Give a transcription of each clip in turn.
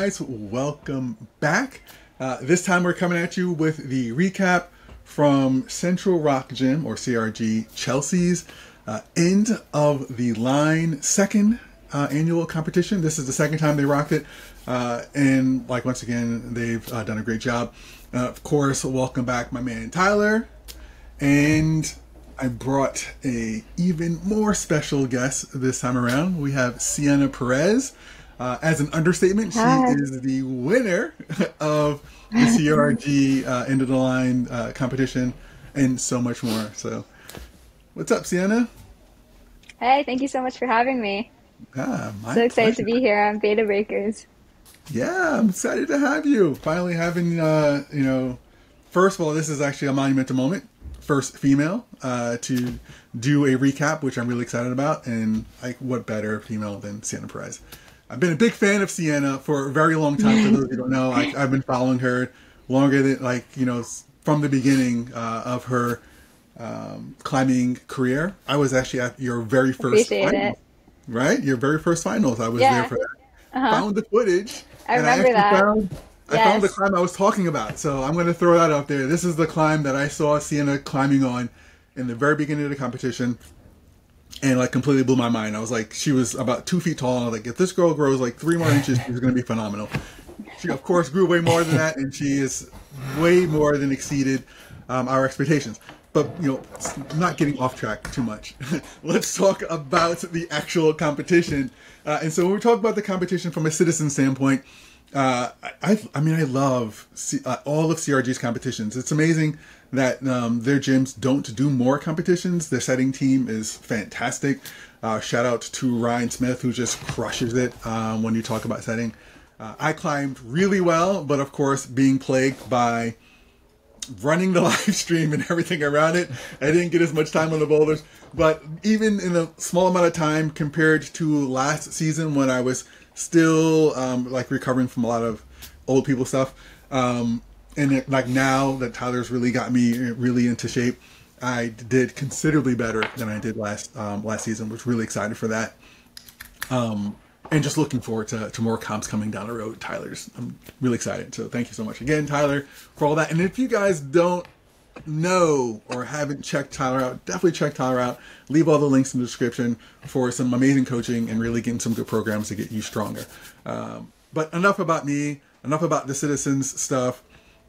guys, welcome back. Uh, this time we're coming at you with the recap from Central Rock Gym or CRG Chelsea's uh, end of the line second uh, annual competition. This is the second time they rocked it, uh, and like once again, they've uh, done a great job. Uh, of course, welcome back, my man Tyler, and I brought a even more special guest this time around. We have Sienna Perez. Uh, as an understatement, Hi. she is the winner of the CRG uh, end of the line uh, competition and so much more. So, what's up, Sienna? Hey, thank you so much for having me. Ah, so excited pleasure. to be here on BetaBreakerz. Yeah, I'm excited to have you. Finally having, uh, you know, first of all, this is actually a monumental moment. First female uh, to do a recap, which I'm really excited about. And like, what better female than Sienna Perez? I've been a big fan of Sienna for a very long time. For those who don't know, I, have been following her longer than like you know from the beginning uh, of her um, climbing career. I was actually at your very first finals, right? Your very first finals. I was yeah. there for that. Uh-huh. Found the footage. I remember I that. Found, yes. I found the climb I was talking about. So I'm going to throw that out there. This is the climb that I saw Sienna climbing on in the very beginning of the competition and like completely blew my mind. I was like, she was about two feet tall. And I was like, if this girl grows like three more inches, she's going to be phenomenal. She of course grew way more than that, and she is way more than exceeded um, our expectations. But you know, not getting off track too much. Let's talk about the actual competition. Uh, and so when we talk about the competition from a citizen standpoint, uh, I, I mean, I love C, uh, all of CRG's competitions. It's amazing that um, their gyms don't do more competitions. Their setting team is fantastic. Uh, shout out to Ryan Smith, who just crushes it um, when you talk about setting. Uh, I climbed really well, but of course, being plagued by running the live stream and everything around it, I didn't get as much time on the boulders. But even in a small amount of time compared to last season when I was still um, like recovering from a lot of old people stuff, um, and it, like now that Tyler's really got me really into shape, I did considerably better than I did last um, last season. Was really excited for that, um, and just looking forward to, to more comps coming down the road. Tyler's, I'm really excited. So thank you so much again, Tyler, for all that. And if you guys don't know or haven't checked Tyler out, definitely check Tyler out. Leave all the links in the description for some amazing coaching and really getting some good programs to get you stronger. Um, but enough about me. Enough about the citizens stuff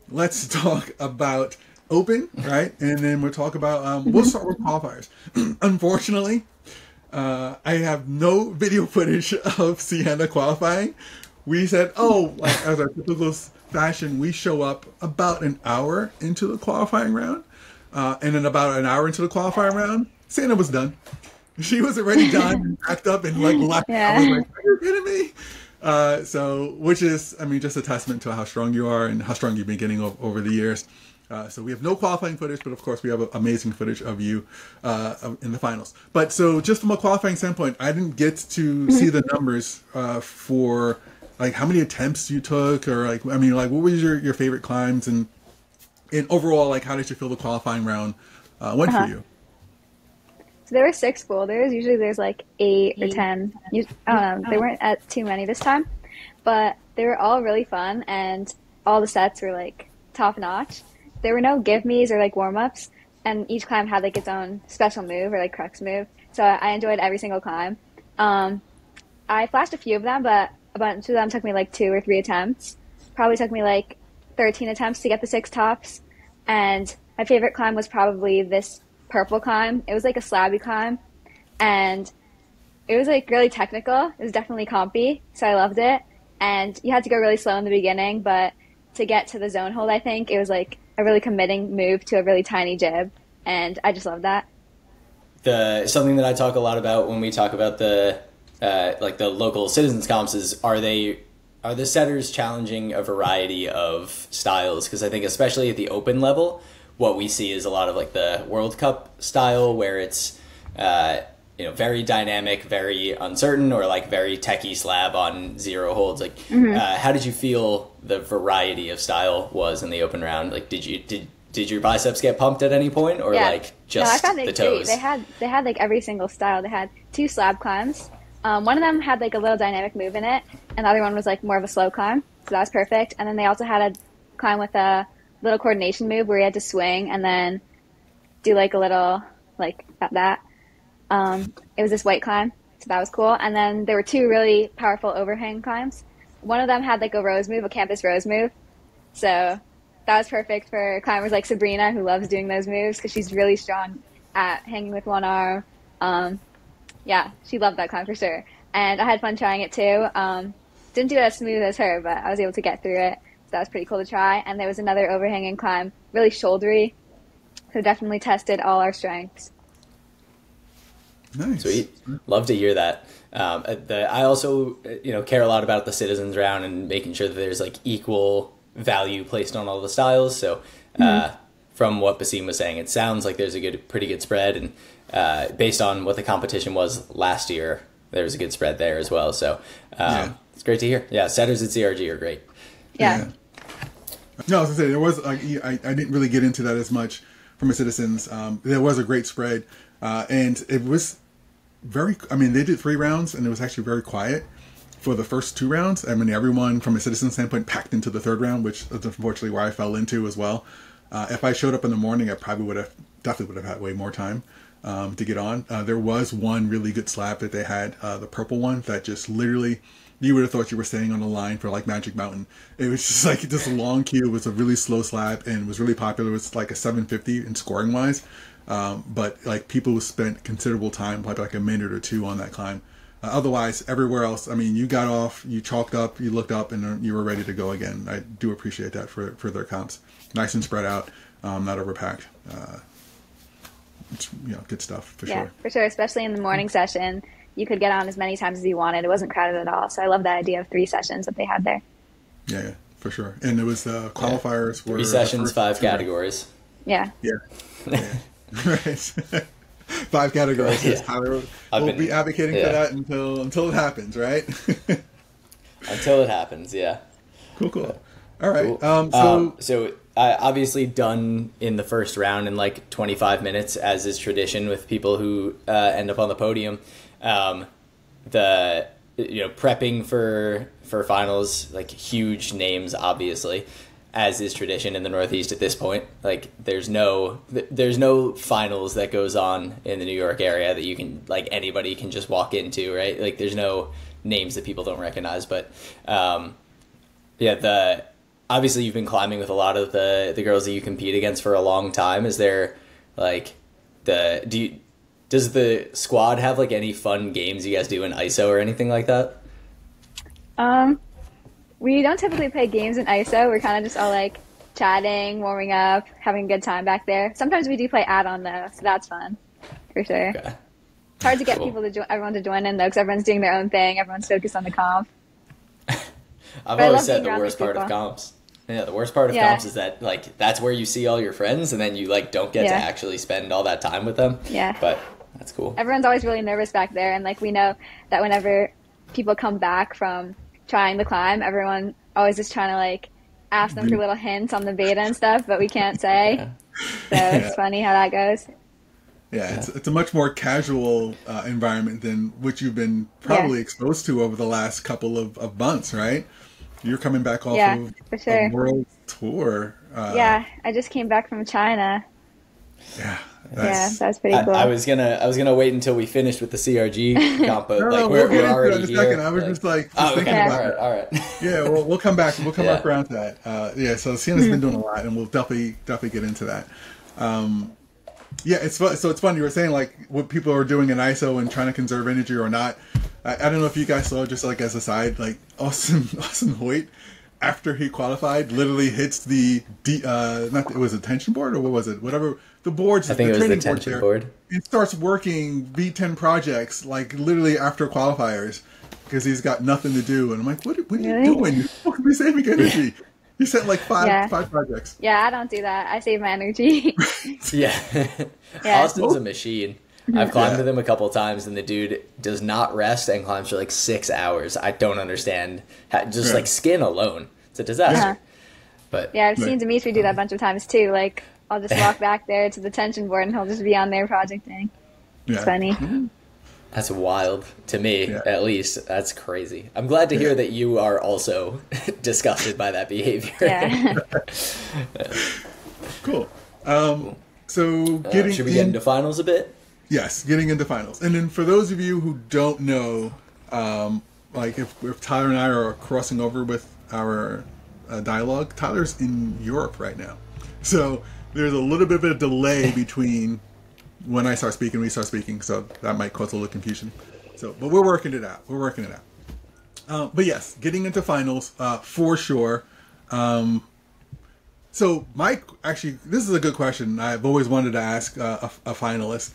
let's talk about open, right? And then we'll talk about, um, we'll start with qualifiers. Unfortunately, uh, I have no video footage of Sienna qualifying. We said, oh, like as our typical fashion, we show up about an hour into the qualifying round. Uh, and then about an hour into the qualifying round, Sienna was done. She was already done and packed up and like left. Yeah. I was like, are you kidding me? Uh, so, which is, I mean, just a testament to how strong you are and how strong you've been getting over, over the years. Uh, so we have no qualifying footage, but of course we have amazing footage of you uh, in the finals. But so just from a qualifying standpoint, I didn't get to mm-hmm. see the numbers uh, for like how many attempts you took, or like I mean, like what was your, your favorite climbs, and and overall, like how did you feel the qualifying round uh, went uh-huh. for you? So there were six boulders. Usually there's like eight, eight. or ten. You, um, They weren't at too many this time, but they were all really fun and all the sets were like top notch. There were no give me's or like warm ups, and each climb had like its own special move or like crux move. So I enjoyed every single climb. Um, I flashed a few of them, but a bunch of them took me like two or three attempts. Probably took me like 13 attempts to get the six tops. And my favorite climb was probably this purple climb. It was like a slabby climb, and it was like really technical. It was definitely compy, so I loved it. And you had to go really slow in the beginning, but to get to the zone hold, I think it was like a really committing move to a really tiny jib, and I just loved that. The something that I talk a lot about when we talk about the uh, like the local citizens comps is are they are the setters challenging a variety of styles because I think especially at the open level what we see is a lot of like the World Cup style where it's uh, you know very dynamic, very uncertain, or like very techie slab on zero holds. Like, mm-hmm. uh, how did you feel the variety of style was in the open round? Like, did you did did your biceps get pumped at any point, or yeah. like just no, I found the toes? They had they had like every single style. They had two slab climbs, Um, one of them had like a little dynamic move in it, and the other one was like more of a slow climb. So that was perfect. And then they also had a climb with a little coordination move where you had to swing and then do like a little like that. that. Um, it was this white climb, so that was cool. And then there were two really powerful overhang climbs. One of them had like a rose move, a campus rose move. So that was perfect for climbers like Sabrina, who loves doing those moves because she's really strong at hanging with one arm. Um, yeah, she loved that climb for sure. And I had fun trying it too. Um, didn't do it as smooth as her, but I was able to get through it. So that was pretty cool to try. And there was another overhanging climb, really shouldery. So definitely tested all our strengths. Nice. Sweet. Love to hear that. Um, uh, the, I also, uh, you know, care a lot about the citizens round and making sure that there's like equal value placed on all the styles. So, uh, from what Basim was saying, it sounds like there's a good, pretty good spread, and uh, based on what the competition was last year, there was a good spread there as well. So, um, Yeah. it's great to hear. Yeah, setters at CRG are great. Yeah. No, I was gonna say there was. Like, I didn't really get into that as much from the citizens. Um, there was a great spread, uh, and it was very. I mean, they did three rounds, and it was actually very quiet for the first two rounds. I mean, everyone from a citizen standpoint packed into the third round, which is unfortunately where I fell into as well. Uh, if I showed up in the morning, I probably would have definitely would have had way more time um, to get on. Uh, there was one really good slab that they had, uh, the purple one that just literally you would have thought you were staying on the line for like Magic Mountain. It was just like this long queue. It was a really slow slab and was really popular. It was like a 750 in scoring wise. Um, but like people spent considerable time, probably like a minute or two on that climb. Uh, otherwise, everywhere else, I mean, you got off, you chalked up, you looked up, and uh, you were ready to go again. I do appreciate that for for their comps. Nice and spread out, um, not overpacked. Uh, it's, you know, good stuff for Yeah, sure. for sure. Especially in the morning session, you could get on as many times as you wanted. It wasn't crowded at all. So I love that idea of three sessions that they had there. Yeah, yeah, for sure. And it was uh, qualifiers were Three sessions, five two categories. Yeah. Yeah. yeah. right. Five categories. Yeah. Yes, Tyler I've will been- be advocating yeah. for that until until it happens, right? Until it happens, yeah. cool, cool. All right. Cool. Um, so Um, so uh, obviously done in the first round in like 25 minutes, as is tradition with people who uh, end up on the podium. Um, the you know prepping for for finals, like huge names, obviously, as is tradition in the Northeast at this point. Like there's no there's no finals that goes on in the New York area that you can like anybody can just walk into, right? Like there's no names that people don't recognize, but. Um, yeah, the obviously you've been climbing with a lot of the the girls that you compete against for a long time. Is there like the do you, does the squad have like any fun games you guys do in ISO or anything like that? Um, we don't typically play games in ISO. We're kind of just all like chatting, warming up, having a good time back there. Sometimes we do play add-on though, so that's fun for sure. Okay. It's hard to get Cool. people to join, everyone to join in though, because everyone's doing their own thing. Everyone's focused on the comp. I've But always said the worst part of comps. Yeah, the worst part of Yeah. comps is that like that's where you see all your friends, and then you like don't get to actually spend all that time with them. Yeah. But that's cool. Everyone's always really nervous back there, and like we know that whenever people come back from trying the climb, everyone always is trying to like ask them for little hints on the beta and stuff, but we can't say. So it's funny how that goes. yeah, it's it's a much more casual uh, environment than what you've been probably Yeah. exposed to over the last couple of, of months, right? You're coming back off Yeah, of for sure. a world tour. Uh, yeah, I just came back from China. yeah. Yeah, that's- that was pretty cool. I was gonna I was gonna wait until we finished with the CRG comp, but No, like no, we're, we'll we're already in a here. second. I was just like just oh, thinking okay, about all it. right, all right. Yeah, we'll, we'll come back. We'll come Yeah. back around to that. Uh, yeah, so Sienna's been doing a lot, and we'll definitely definitely get into that. Um, yeah, it's fun. So it's fun. You were saying like what people are doing in ISO and trying to conserve energy or not. I, I don't know if you guys saw just like as a side, like Austin Austin Hoyt after he qualified literally hits the D, uh not it was a tension board or what was it whatever the boards I think it was the training boards tension there, board. and starts working V10 projects like literally after qualifiers because he's got nothing to do. And I'm like, what, what are you doing? You're supposed to be saving energy. He sent like five Yeah. five projects. yeah, I don't do that. I save my energy. Yeah. Yeah. Austin's a machine. I've climbed Yeah. with him a couple times, and the dude does not rest and climbs for like six hours. I don't understand. How, just Yeah. like skin alone, it's a disaster. Uh-huh. But yeah, I've Right. seen Dimitri do that a bunch of times too. Like I'll just walk back there to the tension board and he'll just be on there projecting. Yeah. It's funny. That's wild to me, Yeah. at least. That's crazy. I'm glad to hear Yeah. that you are also disgusted by that behavior. Yeah. Cool. Um, so Uh, getting should we get in- into finals a bit? Yes, getting into finals. And then for those of you who don't know, um, like if, if Tyler and I are crossing over with our uh, dialogue, Tyler's in Europe right now. So there's a little bit of a delay between when I start speaking and we start speaking. So that might cause a little confusion. So, but we're working it out. We're working it out. Uh, but yes, getting into finals uh, for sure. Um, so, Mike, actually, this is a good question. I've always wanted to ask uh, a, a finalist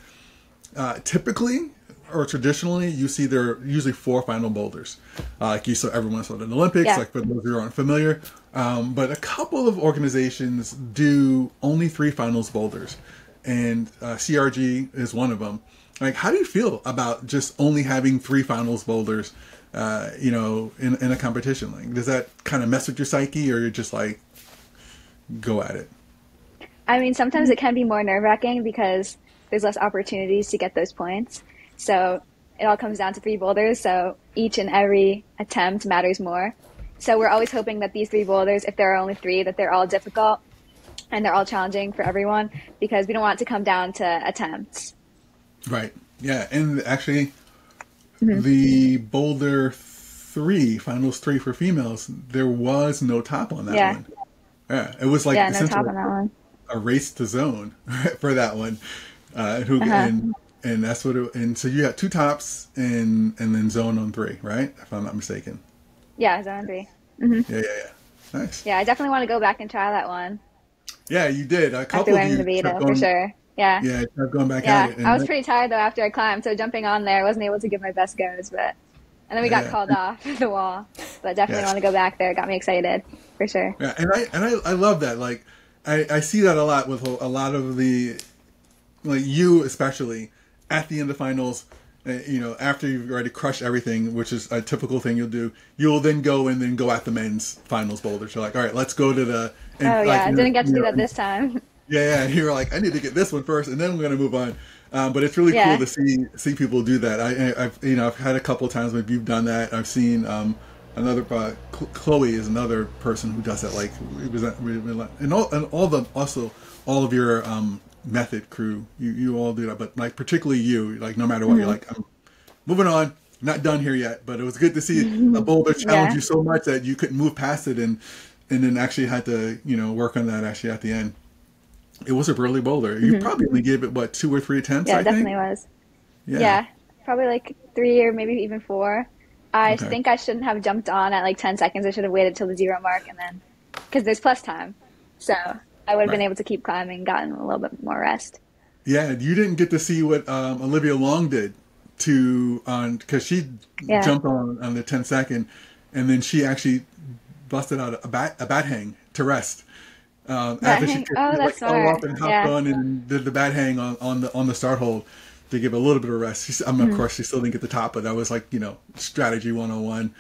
uh, typically or traditionally you see there are usually four final boulders. Uh, like you saw everyone saw it in the olympics Yeah. like for those who aren't familiar. Um, but a couple of organizations do only three finals boulders and uh, crg is one of them. Like how do you feel about just only having three finals boulders uh, you know in, in a competition? Like does that kind of mess with your psyche or you're just like go at it? I mean, sometimes it can be more nerve wracking because there's less opportunities to get those points. So it all comes down to three boulders. So each and every attempt matters more. So we're always hoping that these three boulders, if there are only three, that they're all difficult and they're all challenging for everyone because we don't want it to come down to attempts. Right. Yeah, and actually, Mm-hmm. the Boulder three finals three for females, there was no top on that Yeah. one. Yeah, it was like yeah, no top on that one. a race to zone for that one. Uh, who Uh-huh. and and that's what it. And so you got two tops and and then zone on three, right? If I'm not mistaken. Yeah, zone on three. Mm-hmm. Yeah, yeah, yeah. Nice. Yeah, I definitely want to go back and try that one Yeah, you did. A after couple of learning you the kept for sure. Yeah. Yeah, kept going back Yeah, at it. and I was that- pretty tired though after I climbed, so jumping on there, I wasn't able to give my best goes, but and then we got Yeah. called off the wall. But definitely Yes. want to go back there. It got me excited for sure. Yeah, and I and I, I love that. Like I, I see that a lot with a lot of the like you especially at the end of finals. uh, You know, after you've already crushed everything, which is a typical thing you'll do, you'll then go and then go at the men's finals boulder. So like, all right, let's go to the. And Oh like, yeah, I didn't get to do that this time. Yeah, yeah. And you were like, I need to get this one first, and then we're gonna move on. Um, but it's really Yeah. cool to see see people do that. I, I've you know I've had a couple of times when you've done that. I've seen um, another uh, Chloe is another person who does that. Like it was and all and all the also all of your um, method crew. You you all do that, but like particularly you. Like no matter what, you're like I'm moving on. Not done here yet, but it was good to see a boulder challenge Yeah. you so much that you couldn't move past it, and and then actually had to you know work on that actually at the end. It was a really boulder. You probably only gave it what two or three attempts. Mm-hmm. Yeah, I definitely think. was. Yeah. Yeah, probably like three or maybe even four. I Okay. think I shouldn't have jumped on at like 10 seconds. I should have waited till the zero mark and then, because there's plus time. So I would have been able to keep climbing, gotten a little bit more rest. Yeah, you didn't get to see what um, Olivia Long did to on because she Yeah. jumped on on the 10 second, and then she actually busted out a bat a bat hang to rest. Um, Bat after hang? she, Oh, like, that's fell off and hopped Yeah. on and did the bat hang on, on the on the start hold to give a little bit of rest. She, I mean, Mm-hmm. of course, she still didn't get the top, but that was like you know strategy 101.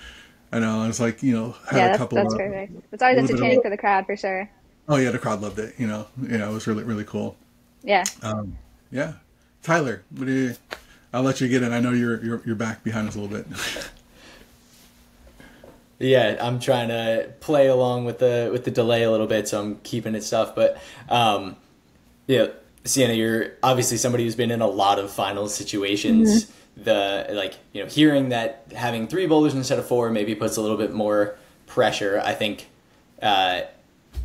I know. I was like, you know, had yeah, a that's, couple that's of, perfect. It's always little bit of- entertaining for the crowd for sure. Oh yeah, the crowd loved it. You know, yeah, it was really really cool. Yeah. Um, yeah, Tyler, what do you? I'll let you get in. I know you're you're you're back behind us a little bit. Yeah, I'm trying to play along with the with the delay a little bit, so I'm keeping it stuff. But um, yeah, Sienna, you're obviously somebody who's been in a lot of final situations. The like you know hearing that having three boulders instead of four maybe puts a little bit more pressure. I think uh,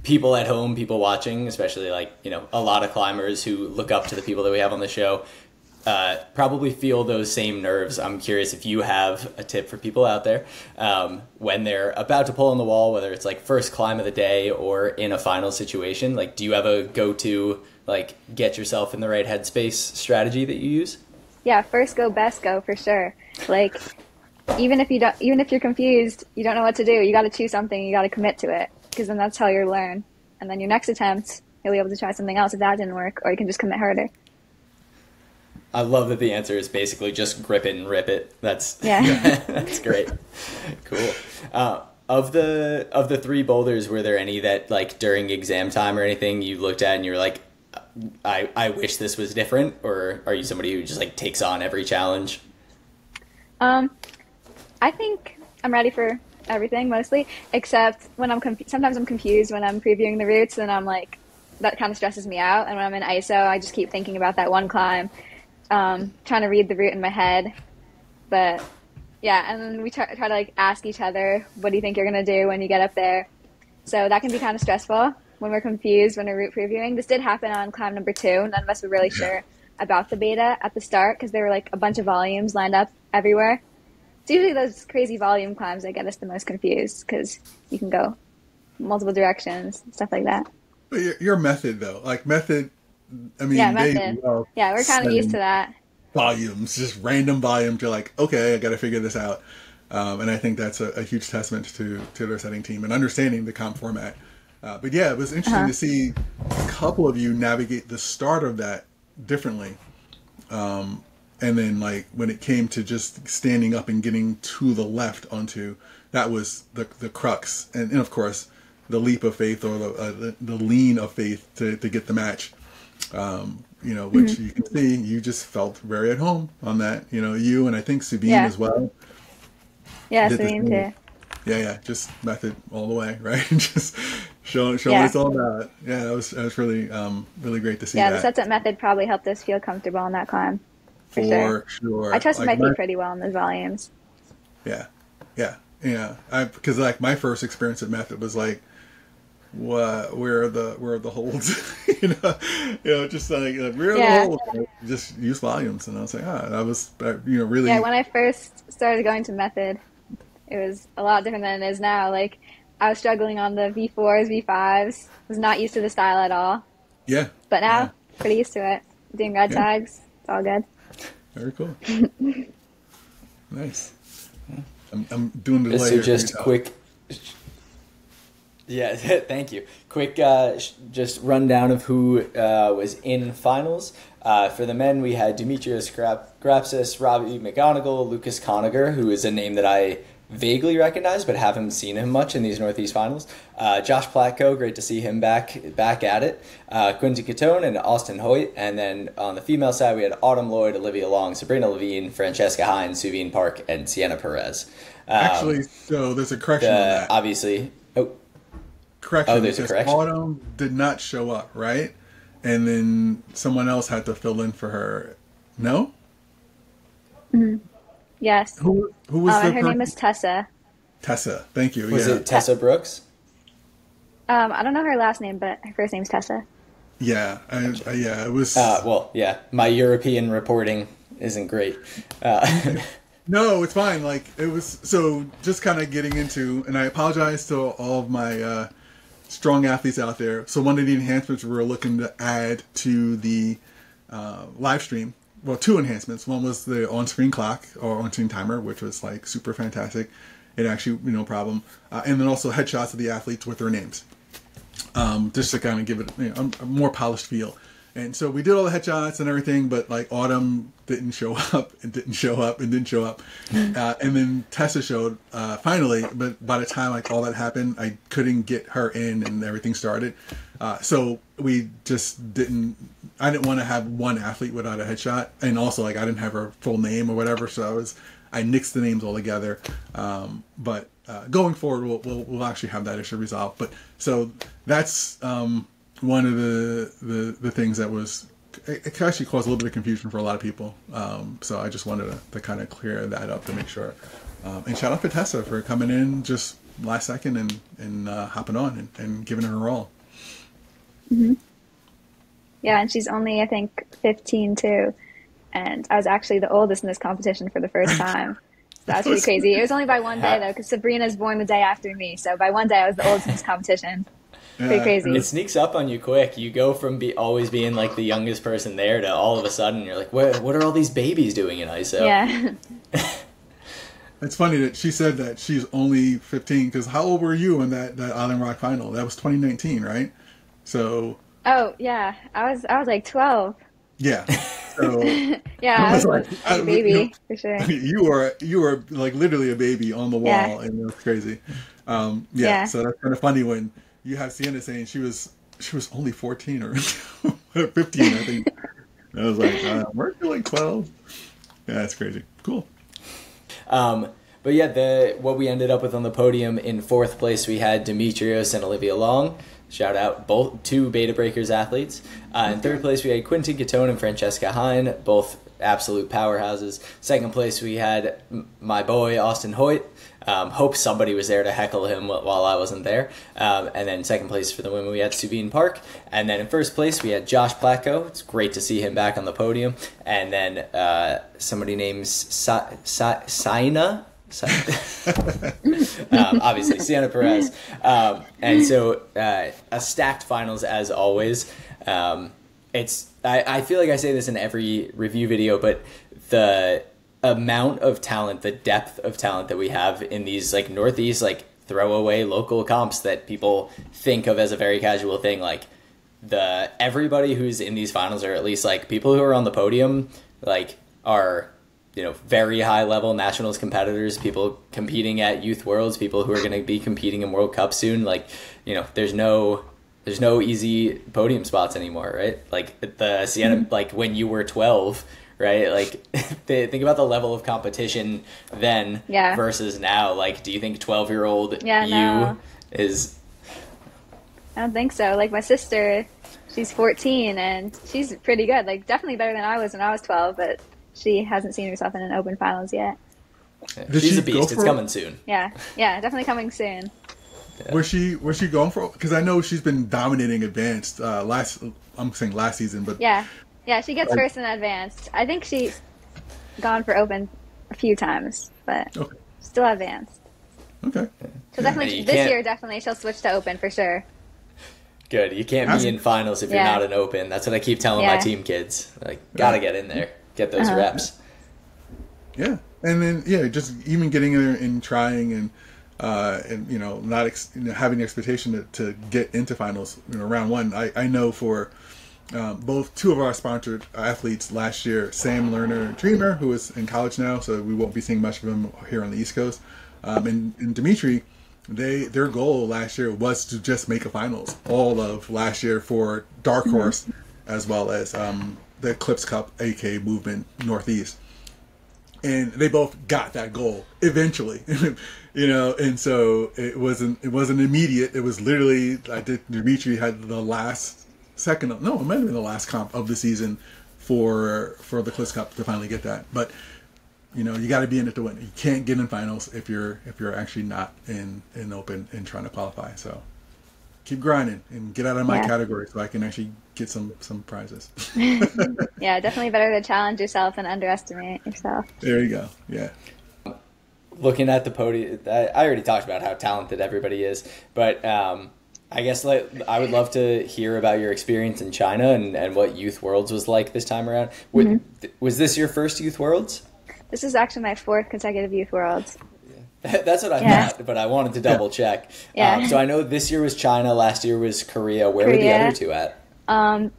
people at home, people watching, especially like you know a lot of climbers who look up to the people that we have on the show, uh, probably feel those same nerves. I'm curious if you have a tip for people out there um, when they're about to pull on the wall, whether it's like first climb of the day or in a final situation. Like, do you have a go-to like get yourself in the right headspace strategy that you use? Yeah, first go, best go for sure. Like, even if you don't, even if you're confused, you don't know what to do. You got to choose something. You got to commit to it because then that's how you learn. And then your next attempt, you'll be able to try something else if that didn't work, or you can just commit harder. I love that the answer is basically just grip it and rip it. That's Yeah. that's great. Cool. Uh, of the of the three boulders, were there any that like during exam time or anything you looked at and you're like, I I wish this was different, or are you somebody who just like takes on every challenge? Um, I think I'm ready for everything mostly, except when I'm conf- sometimes I'm confused when I'm previewing the routes, and I'm like that kind of stresses me out. And when I'm in ISO, I just keep thinking about that one climb, um, trying to read the route in my head. But yeah, and then we try, try to like ask each other, "What do you think you're gonna do when you get up there?" So that can be kind of stressful when we're confused when we're route previewing. This did happen on climb number two. None of us were really sure about the beta at the start because there were like a bunch of volumes lined up everywhere. It's usually those crazy volume climbs that get us the most confused because you can go multiple directions, stuff like that. But your, your method though, like method, I mean, Yeah, they method. love Yeah, we're kind of used to that. volumes, just random volumes. You're like, okay, I got to figure this out. Um, and I think that's a, a huge testament to to their setting team and understanding the comp format. Uh, but yeah, it was interesting Uh-huh. to see a couple of you navigate the start of that differently. Um, and then like when it came to just standing up and getting to the left onto that was the the crux and, and of course the leap of faith or the uh, the, the lean of faith to, to get the match um, you know which Mm-hmm. you can see you just felt very at home on that you know you and i think sabine Yeah. as well Yeah, Did the Celine same. too. yeah yeah just method all the way right just showing showing Yeah. it's all about yeah that was that was really um really great to see Yeah, that the sets up method probably helped us feel comfortable on that climb. For sure. sure, I trusted Like, my feet pretty well in those volumes. Yeah, yeah, yeah. Because like my first experience at Method was like, what? Where are the where are the holds? you know, you know, just like uh, where are Yeah. the holds? Like, just use volumes, and I was like, ah, that was uh, you know really. Yeah, when I first started going to method, it was a lot different than it is now. Like I was struggling on the V4s, V5s. Was not used to the style at all. yeah, But now, Yeah. pretty used to it. Doing red Yeah. tags, it's all good. Very cool. nice. I'm, I'm doing the delay So just yourself. quick. Yeah, thank you. Quick, uh, just rundown of who uh, was in finals. Uh, for the men, we had Demetrius Grap- Grapsis, Robbie McGonigal, Lucas Conager, who is a name that I vaguely recognize but haven't seen him much in these Northeast finals. Uh, Josh Platko, great to see him back back at it. Uh, Quincy Catone and Austin Hoyt. And then on the female side, we had Autumn Lloyd, Olivia Long, Sabrina Levine, Francesca Hines, Suvine Park, and Sienna Perez. Um, Actually, so there's a correction on uh, that. obviously. Oh, correction. Oh, there's a correction? Autumn did not show up, right? And then someone else had to fill in for her. No, Yes. who who was the her per- name is Tessa. Tessa? Thank you. was yeah, it Tessa Brooks? Um, I don't know her last name, but her first name's Tessa. yeah, I, I, yeah. It was Uh, well, yeah, my European reporting isn't great. Uh, no, it's fine. Like it was. So just kind of getting into, and I apologize to all of my uh, strong athletes out there. So one of the enhancements we were looking to add to the uh, live stream. Well, two enhancements. One was the on-screen clock or on-screen timer, which was like super fantastic. It actually, you know, problem. Uh, and then also headshots of the athletes with their names. um, just to kind of give it you know, a, more polished feel. And so we did all the headshots and everything, but like Autumn didn't show up and didn't show up and didn't show up. Uh, and then Tessa showed uh, finally, but by the time like all that happened, I couldn't get her in and everything started. Uh, so we just didn't. I didn't want to have one athlete without a headshot, and also like I didn't have her full name or whatever. So I was I nixed the names all together. Um, but uh, going forward, we'll, we'll we'll actually have that issue resolved. But so that's um, one of the, the the things that was it, it actually caused a little bit of confusion for a lot of people. Um, so I just wanted to, to kind of clear that up to make sure. Um, and shout out to Tessa for coming in just last second and and uh, hopping on and, and giving her a role. Yeah, and she's only I think 15 too, and I was actually the oldest in this competition for the first time. So that's pretty crazy. It was only by one day though, because Sabrina's born the day after me. So by one day, I was the oldest in this competition. Pretty crazy. it sneaks up on you quick. You go from be always being like the youngest person there to all of a sudden you're like, what? What are all these babies doing in ISO? Yeah, It's funny that she said that she's only 15 because how old were you in that, that Island Rock final? That was 2019, right? So, Oh yeah, I was I was like 12. yeah. So Yeah, I was like, a I- baby you know, for sure. you were you were like literally a baby on the wall, Yeah. and it was crazy. Um, yeah, Yeah. so that's kind of funny when you have Sienna saying she was she was only 14 or 15, I think. I was like, uh, weren't you like 12? Yeah, that's crazy. Cool. Um, but yeah, the what we ended up with on the podium in fourth place, we had Demetrios and Olivia Long. Shout out both two BetaBreakerz athletes. Uh, in third place, we had Quinton Catone and Francesca Hine, both absolute powerhouses. Second place, we had my boy Austin Hoyt. Um, hope somebody was there to heckle him while I wasn't there. Um, and then second place for the women, we had Subine Park. And then in first place, we had Josh Platko. It's great to see him back on the podium. And then uh, somebody named Sa- Sa- Saina. um, obviously, Sienna Perez. Um, and so uh, a stacked finals as always. Um, it's I, I feel like I say this in every review video, but the amount of talent, the depth of talent that we have in these like Northeast like throwaway local comps that people think of as a very casual thing, like the everybody who's in these finals or at least like people who are on the podium like are you know very high level nationals competitors people competing at youth worlds people who are going to be competing in world cup soon like you know there's no there's no easy podium spots anymore right like the sienna mm-hmm. like when you were 12 right? Like, think about the level of competition then yeah. versus now. Like, do you think twelve year old yeah, you no. is? I don't think so. Like my sister, she's fourteen and she's pretty good. Like, definitely better than I was when I was twelve, but she hasn't seen herself in an open finals yet. Yeah. She's she a beast. It's coming soon. Yeah, yeah, definitely coming soon. Yeah. Was she was she going for? Because I know she's been dominating advanced uh, last. I'm saying last season, but yeah, yeah, she gets first in advanced. I think she's gone for open a few times, but okay. still advanced. Okay. So definitely this year, definitely she'll switch to open for sure. Good. You can't be in finals if you're not in open. That's what I keep telling yeah. my team kids. Like, gotta get in there, get those uh-huh. reps. Yeah, and then yeah, just even getting in there and trying and uh, and you know not ex- you know, having the expectation to, to get into finals. You know, round one. I I know for um, both two of our sponsored athletes last year, Sam Lerner Dreamer, who is in college now, so we won't be seeing much of him here on the East Coast, um, and, and Dimitri, they their goal last year was to just make a finals all of last year for Dark mm-hmm. Horse, mm-hmm. as well as um, the Eclipse Cup AK movement Northeast, and they both got that goal eventually. you know, and so it wasn't it wasn't immediate. It was literally I did Dimitri had the last second. No, it might have been the last comp of the season for for the Cliss Cup to finally get that. But you know, you got to be in it to win. You can't get in finals if you're if you're actually not in in open and trying to qualify. So keep grinding and get out of my yeah. category so I can actually get some some prizes. yeah, definitely better to challenge yourself and underestimate yourself. There you go. Yeah. Looking at the podium, I already talked about how talented everybody is, but um, I guess like I would love to hear about your experience in China and, and what Youth Worlds was like this time around. Mm-hmm. Was this your first Youth Worlds? This is actually my fourth consecutive Youth Worlds. That's what I yeah. thought, but I wanted to double check. Yeah. Um, so I know this year was China, last year was Korea. Where Korea. were the other two at? Um,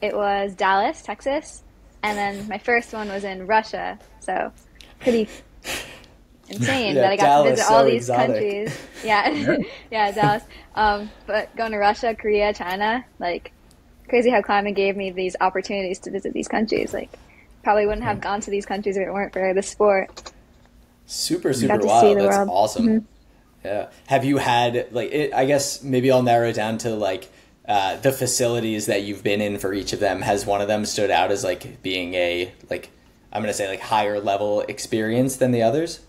it was Dallas, Texas, and then my first one was in Russia. So pretty insane yeah, that I got Dallas, to visit all so these exotic. countries. Yeah, yeah, yeah Dallas. Um, but going to Russia, Korea, China, like crazy how climbing gave me these opportunities to visit these countries. Like, probably wouldn't have gone to these countries if it weren't for the sport. Super, super wild. That's world. awesome. Mm-hmm. Yeah. Have you had like? It, I guess maybe I'll narrow it down to like. Uh, the facilities that you've been in for each of them has one of them stood out as like being a like I'm gonna say like higher level experience than the others.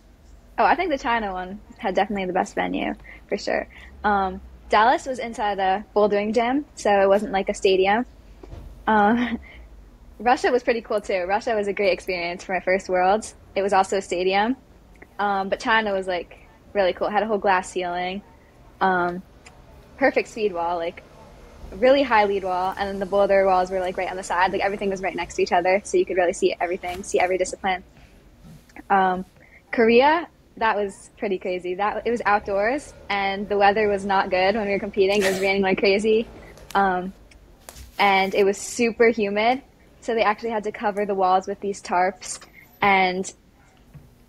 Oh, I think the China one had definitely the best venue for sure. Um, Dallas was inside a bouldering gym, so it wasn't like a stadium. Uh, Russia was pretty cool too. Russia was a great experience for my first Worlds. It was also a stadium, um, but China was like really cool. It had a whole glass ceiling, um, perfect speed wall, like really high lead wall, and then the boulder walls were like right on the side. Like everything was right next to each other, so you could really see everything, see every discipline. Um, Korea, that was pretty crazy. That it was outdoors and the weather was not good when we were competing. It was raining like crazy, um, and it was super humid. So they actually had to cover the walls with these tarps, and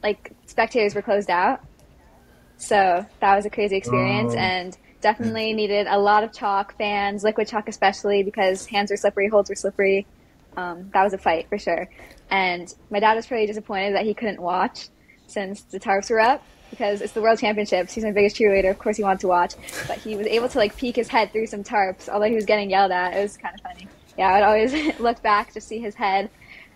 like spectators were closed out. So that was a crazy experience, oh. and definitely needed a lot of chalk, fans, liquid chalk especially because hands were slippery, holds were slippery. Um, that was a fight for sure. And my dad was pretty disappointed that he couldn't watch since the tarps were up because it's the world championships. He's my biggest cheerleader. Of course, he wanted to watch, but he was able to like peek his head through some tarps, although he was getting yelled at. It was kind of funny. Yeah, I would always look back to see his head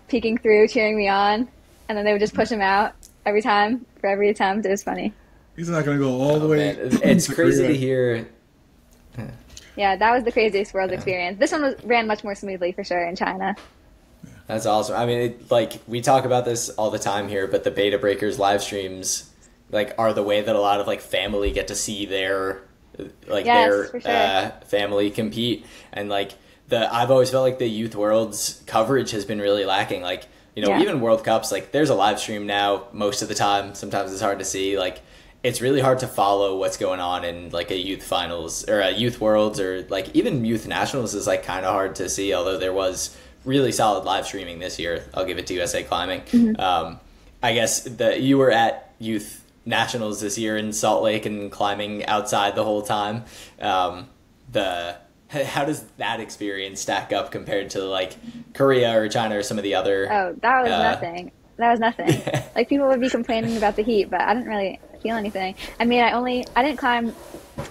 peeking through, cheering me on, and then they would just push him out every time for every attempt. It was funny. He's not going to go all the Oh, way. It's crazy to hear. Yeah, that was the craziest world experience. This one was, ran much more smoothly for sure in China. That's awesome. I mean, it, like we talk about this all the time here, but the BetaBreakerz live streams like are the way that a lot of like family get to see their like Yes, their sure. uh, family compete, and like the I've always felt like the youth worlds coverage has been really lacking. Like you know, Yeah. even World Cups, like there's a live stream now most of the time. Sometimes it's hard to see. Like it's really hard to follow what's going on in like a youth finals or a youth worlds or like even youth nationals is like kind of hard to see. Although there was really solid live streaming this year. I'll give it to USA Climbing. Mm-hmm. Um, I guess the you were at youth nationals this year in Salt Lake and climbing outside the whole time. Um, the how does that experience stack up compared to like Korea or China or some of the other? Oh, that was Uh, nothing. That was nothing. like people would be complaining about the heat, but I didn't really feel anything. I mean, I only I didn't climb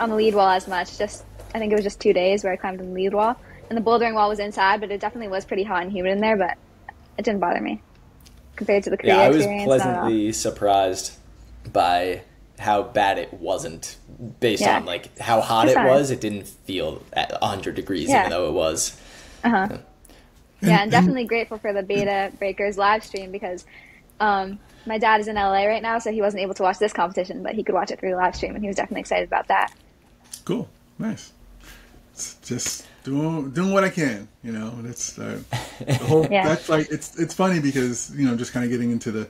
on the lead wall as much. Just I think it was just two days where I climbed on the lead wall, and the bouldering wall was inside, but it definitely was pretty hot and humid in there. But it didn't bother me compared to the Korea yeah, I was pleasantly surprised by how bad it wasn't based Yeah. on like how hot It's it fine. was. It didn't feel at 100 degrees, Yeah. even though it was. Uh huh. Yeah, and definitely grateful for the BetaBreakerz live stream because um, my dad is in LA right now, so he wasn't able to watch this competition, but he could watch it through the live stream, and he was definitely excited about that. Cool, nice. It's just doing doing what I can, you know. That's uh, the whole. Yeah. That's like it's it's funny because you know just kind of getting into the,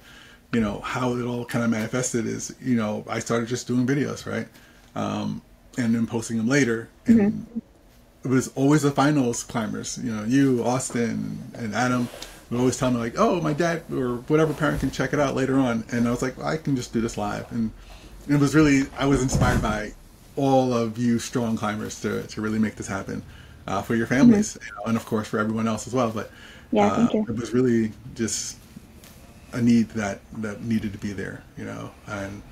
you know how it all kind of manifested is you know I started just doing videos right, um, and then posting them later, and it was always the finals climbers. You know, you Austin and Adam would always tell me like, oh my dad or whatever parent can check it out later on, and I was like, well, I can just do this live, and it was really I was inspired by all of you strong climbers to, to really make this happen uh, for your families you know, and of course for everyone else as well. But Yeah, uh, thank you. it was really just a need that that needed to be there you know and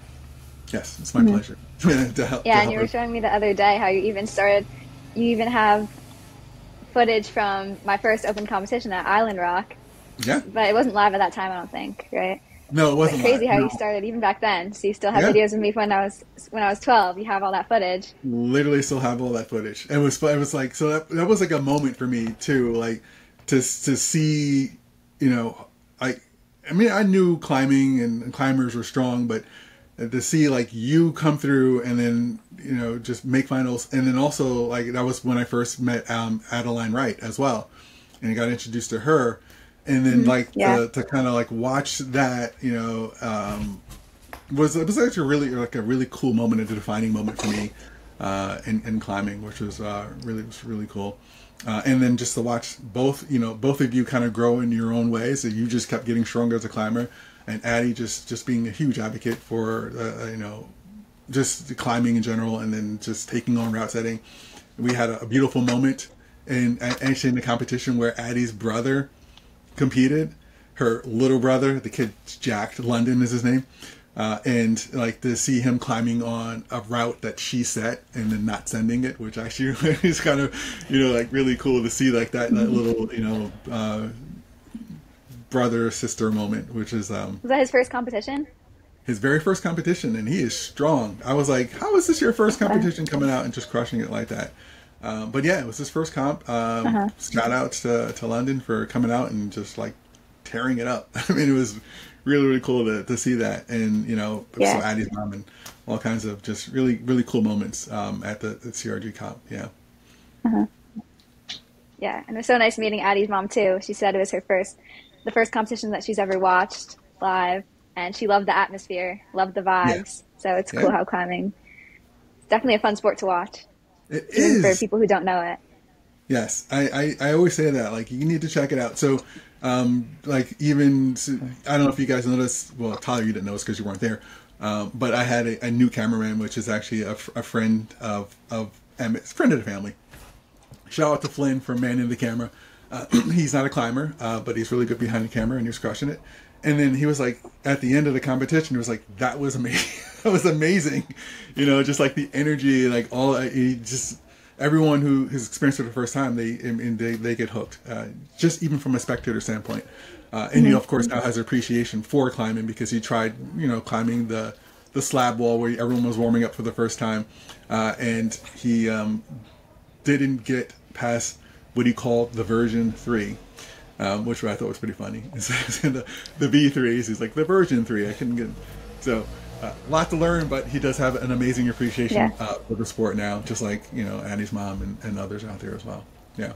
yes it's my mm-hmm. pleasure to help, to Yeah, and you were us. showing me the other day how you even started, you even have footage from my first open competition at Island Rock, yeah but it wasn't live at that time, I don't think, right? no it wasn't crazy live, how no. you started even back then. So you still have Yeah. videos of me when I was when I was 12. You have all that footage. literally still have all that footage. It was it was like so that that was like a moment for me too, like to to see, you know, like I mean I knew climbing and climbers were strong, but to see like you come through and then you know just make finals, and then also like that was when I first met um, Adeline Wright as well, and I got introduced to her, and then like Yeah. to, to kind of like watch that, you know. Um, was it was actually really like a really cool moment, a defining moment for me uh, in, in climbing, which was uh, really was really cool. Uh, and then just to watch both, you know, both of you kind of grow in your own ways. And you just kept getting stronger as a climber, and Addie just just being a huge advocate for uh, you know just climbing in general, and then just taking on route setting. We had a, a beautiful moment in actually in the competition where Addie's brother competed. Her little brother, the kid Jack London is his name, uh, and like to see him climbing on a route that she set and then not sending it, which actually is kind of you know like really cool to see like that that little you know uh, brother sister moment, which is um, Was that his first competition? his very first competition, and he is strong. I was like, how is this your first competition coming out and just crushing it like that? Um, but yeah, it was his first comp. Um, Shout out to, to London for coming out and just like tearing it up. I mean, it was really, really cool to, to see that. And, you know, Yeah. so Addie's mom and all kinds of just really, really cool moments um, at the, the CRG comp. Yeah. Uh-huh. Yeah, and it was so nice meeting Addie's mom too. She said it was her first, the first competition that she's ever watched live, and she loved the atmosphere, loved the vibes. So it's cool how climbing. It's definitely a fun sport to watch, It even is. for people who don't know it. Yes, I, I, I always say that. Like, you need to check it out. So, um, like, even, I don't know if you guys noticed, well, Tyler, you didn't notice because you weren't there, um, but I had a, a new cameraman, which is actually a friend of, of Emmett's, friend of the family. Shout out to Flynn for manning the camera. Uh, he's not a climber, uh, but he's really good behind the camera and he's crushing it. and then he was like at the end of the competition, he was like, "That was amazing. that was amazing." You know, just like the energy, like all he just everyone who has experienced it for the first time, they and they they get hooked. Uh, just even from a spectator standpoint, uh, and you know, of course, now has appreciation for climbing because he tried, you know, climbing the the slab wall where everyone was warming up for the first time, uh, and he um, didn't get past what he called the version three. Um, which I thought was pretty funny. the, the V3s, he's like the version three. I couldn't get so uh, lot to learn, but he does have an amazing appreciation yeah. uh, for the sport now, just like you know Annie's mom and, and others out there as well. Yeah,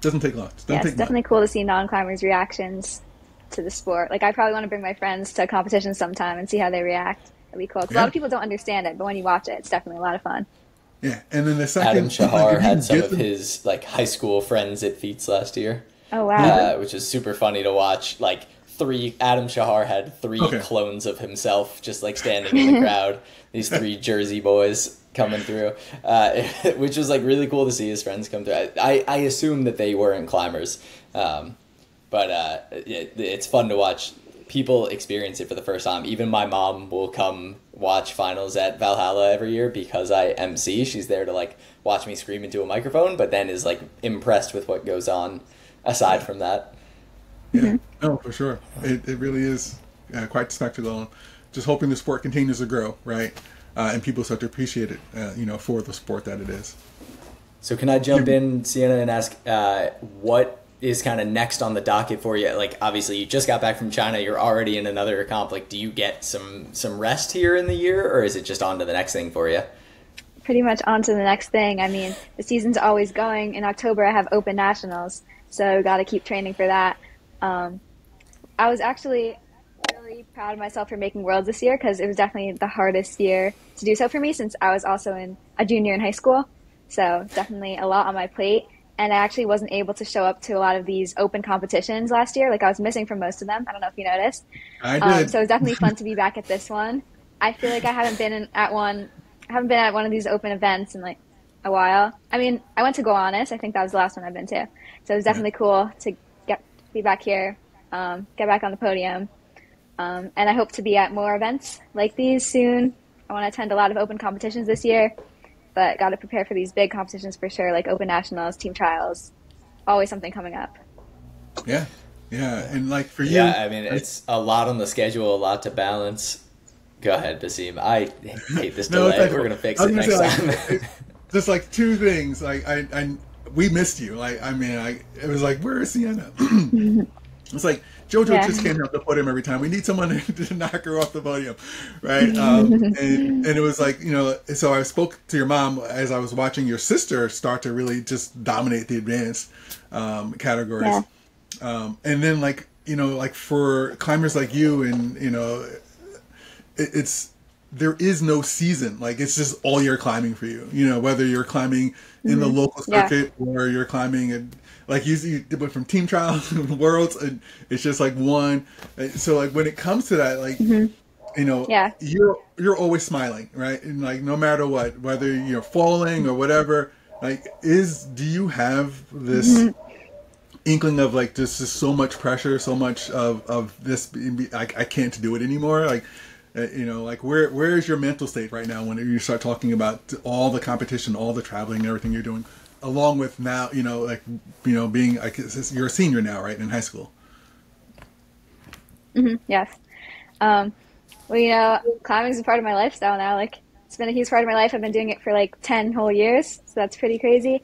doesn't take long. Doesn't yeah, it's definitely much. cool to see non-climbers' reactions to the sport. Like I probably want to bring my friends to a competition sometime and see how they react. That'd be cool. Yeah. A lot of people don't understand it, but when you watch it, it's definitely a lot of fun. Yeah, and then the second Adam Shahar like, had some of them... his like high school friends at Feats last year. Oh wow! Uh, which is super funny to watch. Like three Adam Shahar had three okay. clones of himself just like standing in the crowd. These three Jersey boys coming through, uh, which was like really cool to see his friends come through. I, I assume that they weren't climbers, um, but uh, it, it's fun to watch people experience it for the first time. Even my mom will come watch finals at Valhalla every year because I MC. She's there to like watch me scream into a microphone, but then is like impressed with what goes on aside from that. Yeah, mm-hmm. no, for sure. It, it really is uh, quite the spectacle. Just hoping the sport continues to grow, right? Uh, and people start to appreciate it, uh, you know, for the sport that it is. So, can I jump in, Sienna, and ask uh, what is kind of next on the docket for you? Like, obviously, you just got back from China. You're already in another comp. Like, do you get some some rest here in the year, or is it just on to the next thing for you? Pretty much on to the next thing. I mean, the season's always going. In October, I have Open Nationals, so got to keep training for that. Um, I was actually really proud of myself for making worlds this year because it was definitely the hardest year to do so for me since I was also in a junior in high school. So definitely a lot on my plate. And I actually wasn't able to show up to a lot of these open competitions last year. Like I was missing from most of them. I don't know if you noticed. I um, did. Um, so it was definitely fun to be back at this one. I feel like I haven't been in, at one. I haven't been at one of these open events in like a while. I mean, I went to Gowanus. I think that was the last one I've been to. So it was definitely yeah. cool to be back here, um, get back on the podium. Um, and I hope to be at more events like these soon. I want to attend a lot of open competitions this year, but got to prepare for these big competitions for sure, like open nationals, team trials. Always something coming up. Yeah, yeah, and like for you, yeah, I mean it's a lot on the schedule, a lot to balance. Go ahead, Basim. I hate this no, delay. We're gonna fix it next time. Like, just like two things. Like I, I we missed you. Like I mean, I it was like where is Sienna? it's like JoJo yeah. just can't help the podium every time. We need someone to knock her off the podium, right? Um, and and it was like you know. So I spoke to your mom as I was watching your sister start to really just dominate the advanced um, categories, yeah. um, and then like you know like for climbers like you and you know it, it's there is no season. Like it's just all year climbing for you. You know, whether you're climbing in mm-hmm. the local circuit yeah. or you're climbing and like you, you went from team trials to worlds and it's just like one. So like when it comes to that, like mm-hmm. you know, yeah. you're you're always smiling, right? And like no matter what, whether you're falling or whatever, like is do you have this mm-hmm. inkling of like this is so much pressure, so much of of this? I, I can't do it anymore. Like uh, you know, like where where is your mental state right now when you start talking about all the competition, all the traveling, everything you're doing, along with now, you know, like you know, being like you're a senior now, right, in high school. Mm-hmm, yes. Um, well, you know, climbing is a part of my lifestyle now. Like it's been a huge part of my life. I've been doing it for like ten whole years, so that's pretty crazy.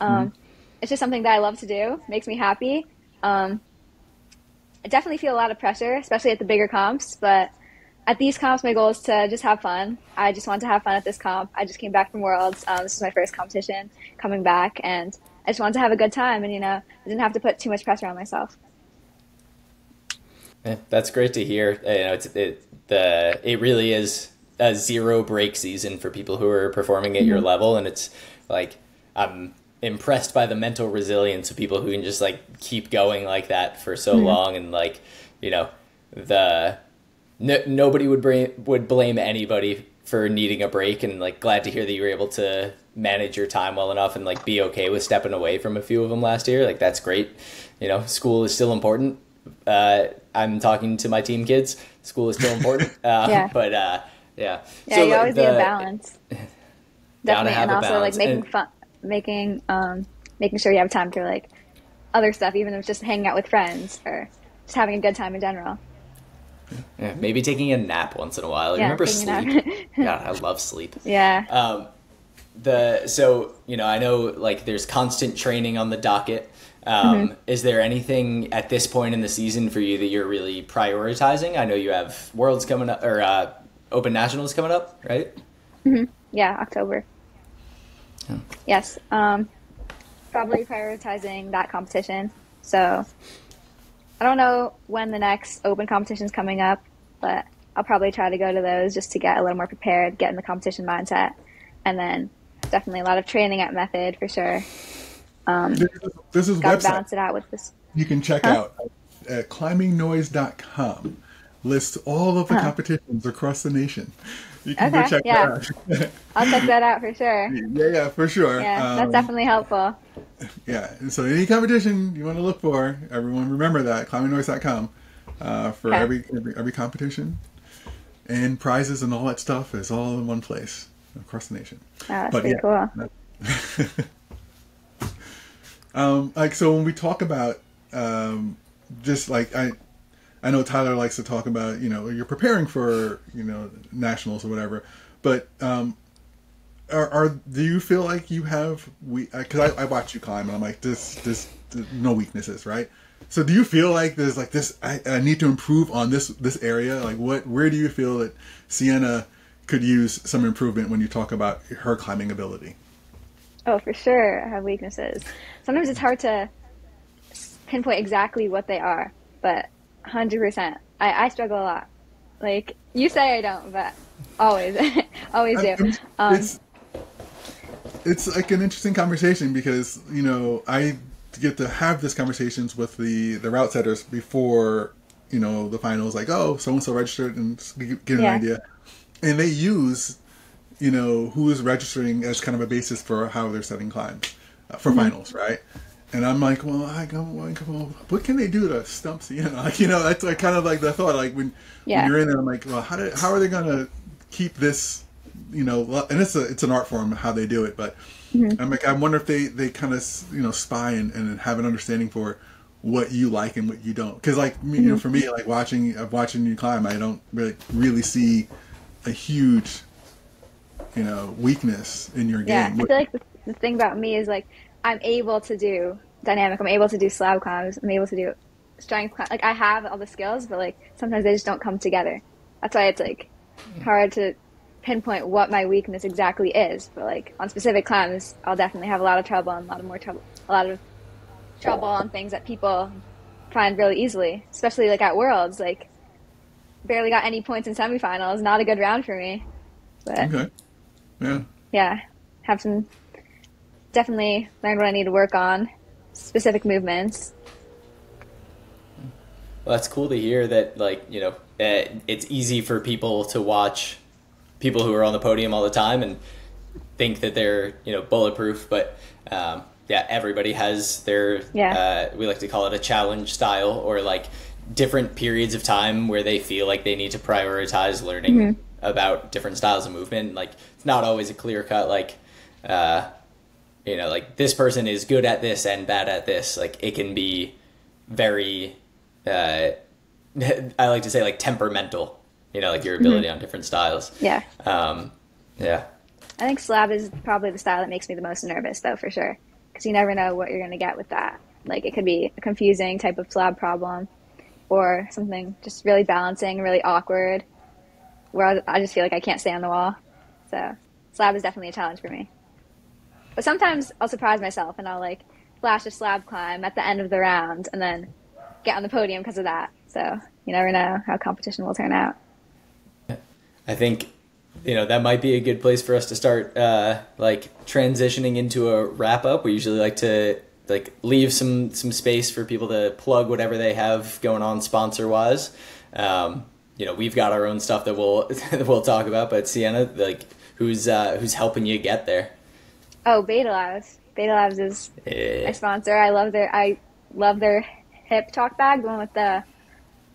Um, mm-hmm. It's just something that I love to do. Makes me happy. Um, I definitely feel a lot of pressure, especially at the bigger comps, but at these comps, my goal is to just have fun. I just want to have fun at this comp. I just came back from Worlds. Um, this is my first competition coming back, and I just wanted to have a good time. And you know, I didn't have to put too much pressure on myself. Yeah, that's great to hear. You know, it's it the it really is a zero break season for people who are performing at mm-hmm. your level, and it's like I'm impressed by the mental resilience of people who can just like keep going like that for so mm-hmm. long, and like you know the no, nobody would bring, would blame anybody for needing a break and like glad to hear that you were able to manage your time well enough and like be okay with stepping away from a few of them last year like that's great you know school is still important uh, I'm talking to my team kids. School is still important. Uh, Yeah. But uh, yeah. Yeah, So, you always the- need a balance. Definitely, have and a also like making And- fun, making um, making sure you have time for like other stuff, even if it's just hanging out with friends or just having a good time in general. Yeah, maybe taking a nap once in a while. Yeah, remember sleep? God, I love sleep. Yeah. Um, the so you know I know like there's constant training on the docket. Um, Mm-hmm. Is there anything at this point in the season for you that you're really prioritizing? I know you have Worlds coming up or uh, Open Nationals coming up, right? Mhm. Yeah, October. Yes. Um, probably prioritizing that competition. So I don't know when the next open competition's coming up, but I'll probably try to go to those just to get a little more prepared, get in the competition mindset, and then definitely a lot of training at Method for sure. Um, this is, this is Got to balance it out with this. you can check Huh? out at climbingnoise.com. Lists all of the competitions across the nation. You can go check yeah. that out. I'll check that out for sure. yeah, yeah, for sure. Yeah, that's Um, definitely helpful. Yeah. So any competition you want to look for, everyone remember that climbingnoise.com uh, for Okay. every, every every competition and prizes and all that stuff is all in one place across the nation. Oh, that's But pretty yeah. cool. Um, like so when we talk about um, just like I, I know Tyler likes to talk about you know you're preparing for you know nationals or whatever, but um, are, are do you feel like you have we because I, I watch you climb and I'm like this this, this no weaknesses right. So do you feel like there's like this I, I need to improve on this this area like what where do you feel that Sienna could use some improvement when you talk about her climbing ability? Oh, for sure, I have weaknesses. Sometimes it's hard to pinpoint exactly what they are, but 100%. I, I struggle a lot. Like, you say I don't, but always, always do. Um, it's it's like an interesting conversation because you know I get to have these conversations with the the route setters before you know the finals. Like, oh, so and so registered and get get an Yeah. idea, and they use you know who is registering as kind of a basis for how they're setting climbs uh, for Mm-hmm. finals, right? And I'm like, well, I go, well, what can they do to stump Sienna? Like, you know, that's like kind of like the thought. Like when, Yeah. when you're in there, I'm like, well, how do, how are they gonna keep this, you know? And it's a it's an art form how they do it, but mm-hmm. I'm like, I wonder if they they kind of you know spy and, and have an understanding for what you like and what you don't. Because like me, you know, mm-hmm. for me, like watching watching you climb, I don't really really see a huge, you know, weakness in your yeah, game. I feel like the, the thing about me is, like, I'm able to do dynamic. I'm able to do slab climbs. I'm able to do strength climb. Like, I have all the skills, but, like, sometimes they just don't come together. That's why it's, like, hmm. hard to pinpoint what my weakness exactly is. But, like, on specific climbs, I'll definitely have a lot of trouble and a lot of more trouble, a lot of trouble on things that people find really easily, especially, like, at Worlds. Like, barely got any points in semifinals. Not a good round for me. But okay, yeah. yeah, have some definitely learned what I need to work on, specific movements. Well, that's cool to hear that, like, you know, uh, it's easy for people to watch people who are on the podium all the time and think that they're, you know, bulletproof. But um, yeah, everybody has their, Yeah. uh, we like to call it a challenge style or like different periods of time where they feel like they need to prioritize learning about different styles of movement. Like, it's not always a clear cut, like, uh, you know, like this person is good at this and bad at this. Like, it can be very uh, I like to say like temperamental, you know, like your ability on different styles. Yeah, Um, yeah. I think slab is probably the style that makes me the most nervous, though, for sure, because you never know what you're going to get with that. Like it could be a confusing type of slab problem, or something just really balancing, really awkward, where I- I just feel like I can't stay on the wall. So slab is definitely a challenge for me. But sometimes I'll surprise myself and I'll like flash a slab climb at the end of the round and then get on the podium because of that. So you never know how competition will turn out. I think, you know, that might be a good place for us to start, uh, like transitioning into a wrap up. We usually like to like leave some, some space for people to plug whatever they have going on sponsor wise. Um, you know, we've got our own stuff that we'll, we'll talk about, but Sienna, like who's, uh, who's helping you get there? Oh, Beta Labs. Beta Labs is my Eh, sponsor. I love their I love their hip chalk bag, the one with the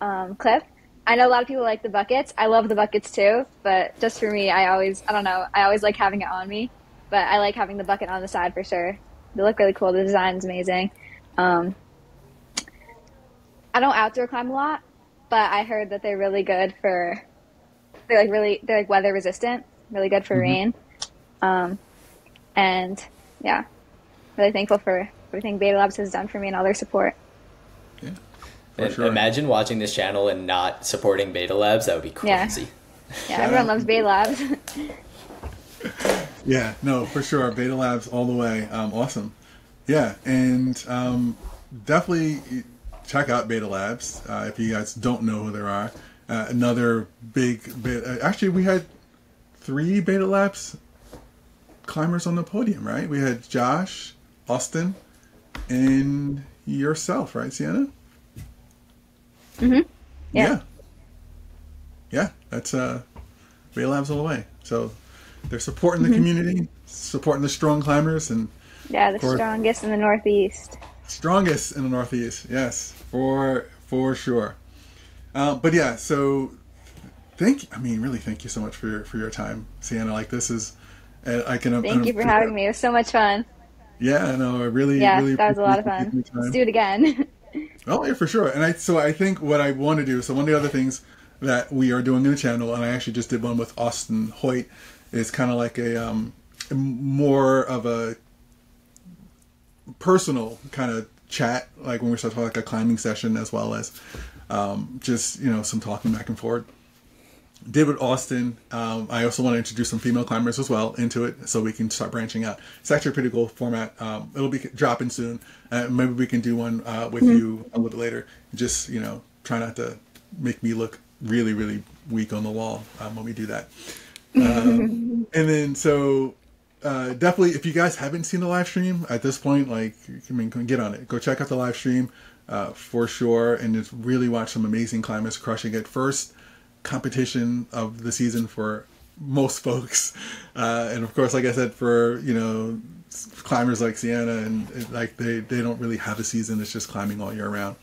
um, clip. I know a lot of people like the buckets. I love the buckets too, but just for me, I always I don't know. I always like having it on me, but I like having the bucket on the side for sure. They look really cool. The design's amazing. Um, I don't outdoor climb a lot, but I heard that they're really good for. They're like really they're like weather resistant, really good for rain. Um, and yeah, really thankful for everything Beta Labs has done for me and all their support. Yeah. For And sure. Imagine watching this channel and not supporting Beta Labs. That would be Yeah. crazy. Yeah, everyone loves Beta Labs. Yeah, no, for sure. Beta Labs all the way. Um, awesome. Yeah, and um, definitely check out Beta Labs uh, if you guys don't know who there are. Uh, another big bit. Uh, actually, we had three Beta Labs climbers on the podium, right? We had Josh, Austin, and yourself, right, Sienna? Yeah. Yeah. Yeah, that's uh, Beta Labs all the way. So they're supporting the community, supporting the strong climbers, and yeah, the strongest in the Northeast. strongest in the Northeast. Yes, for for sure. Uh, but yeah, so thank. I mean, really, thank you so much for your for your time, Sienna. Like this is, uh, I can. Thank you for having me. It was so much fun. Yeah, no, I really, Yeah, really. that was a lot of fun. you taking the Let's do it again. Oh yeah, for sure. And I so I think what I want to do. So one of the other things that we are doing in the channel, and I actually just did one with Austin Hoyt, is kind of like a um, more of a personal kind of chat, like when we start talking like a climbing session, as well as um, just you know some talking back and forth. With Austin. Um, I also want to introduce some female climbers as well into it, so we can start branching out. It's actually a pretty cool format. Um, it'll be dropping soon. Uh, maybe we can do one uh, with you a little bit later. Just you know, try not to make me look really, really weak on the wall um, when we do that. Um, and then so uh, definitely, if you guys haven't seen the live stream at this point, like I mean, get on it. Go check out the live stream uh, for sure, and just really watch some amazing climbers crushing it. First competition of the season for most folks, uh, and of course, like I said, for you know climbers like Sienna, and like they they don't really have a season; it's just climbing all year round.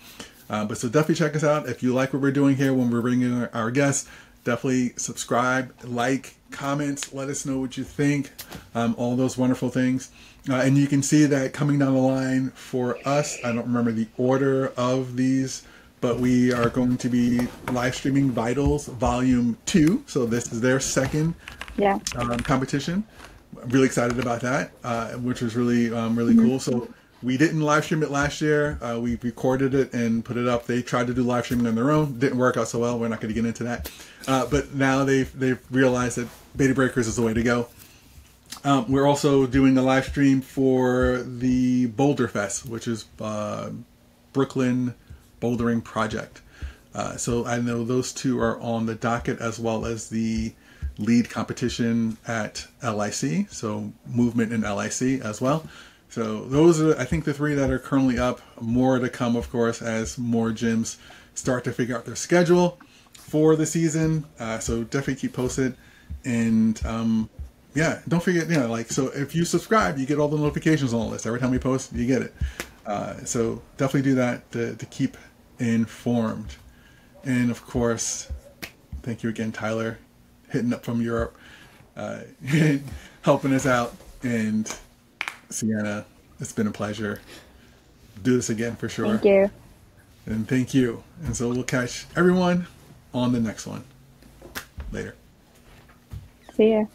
Uh, but so definitely check us out if you like what we're doing here when we're bringing our, our guests. Definitely subscribe, like, comment, let us know what you think, um, all those wonderful things. Uh, and you can see that coming down the line for us. I don't remember the order of these, but we are going to be live streaming Vitals Volume 2. So this is their second yeah. um, competition. I'm really excited about that, uh, which was really um, really cool. So we didn't live stream it last year. Uh, we recorded it and put it up. They tried to do live streaming on their own. Didn't work out so well. We're not going to get into that. Uh, but now they've they've realized that BetaBreakerz is the way to go. Um, we're also doing a live stream for the Boulder Fest, which is uh, Brooklyn Bouldering Project. Uh, so I know those two are on the docket as well as the lead competition at LIC. So movement in LIC as well. So those are, I think, the three that are currently up. More to come, of course, as more gyms start to figure out their schedule for the season. Uh, so definitely keep posted. And um, yeah, don't forget, you know, like, so if you subscribe, you get all the notifications on the list. Every time we post, you get it. Uh, so definitely do that to, to keep informed. And of course, thank you again, Tyler, hitting up from Europe, uh, helping us out. And Sienna, it's been a pleasure. Do this again for sure. Thank you. And thank you. And so we'll catch everyone on the next one. Later. See ya.